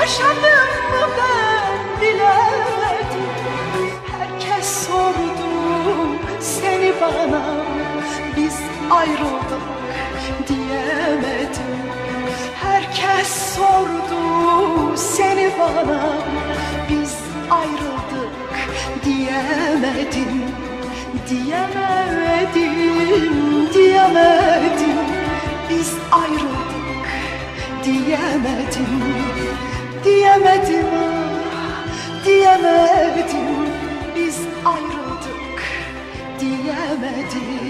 yaşadım mı ben bilemedim Herkes sordu seni bana Biz ayrıldık diyemedim. Herkes sordu seni bana Biz ayrıldık diyemedim. Diyemedim, diyemedim. Biz ayrıldık diyemedim يا متين